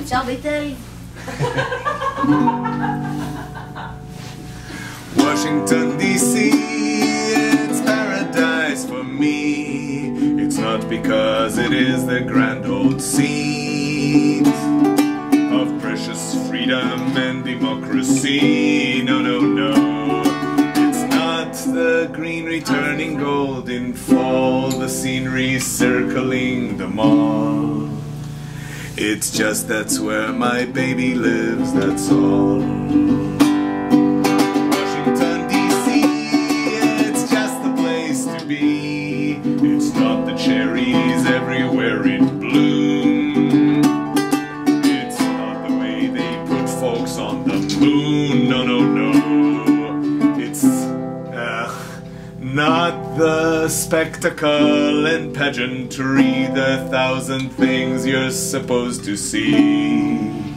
אפשר ביטל? Washington DC, it's paradise for me. It's not because it is the grand old seat of precious freedom and democracy. No, no, no. It's not the green returning gold in fall, the scenery circling the mall. It's just that's where my baby lives, that's all. Washington, D.C., it's just the place to be. It's not the cherries everywhere in bloom. It's not the way they put folks on the moon. Not the spectacle and pageantry, the thousand things you're supposed to see.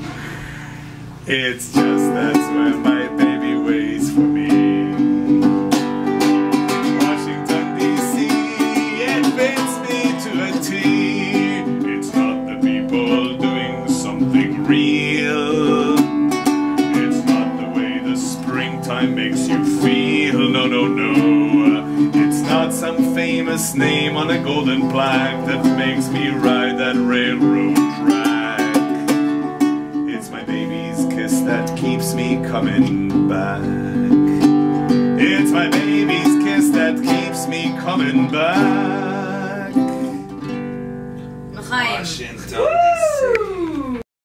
It's just that's where my baby waits for me. Washington, D.C., it fits me to a T. It's not the people doing something real. It's not the way the springtime makes you feel. No, no, no this name on a golden plaque that makes me ride that railroad track. It's my baby's kiss that keeps me coming back. It's my baby's kiss that keeps me coming back. Washington, D.C.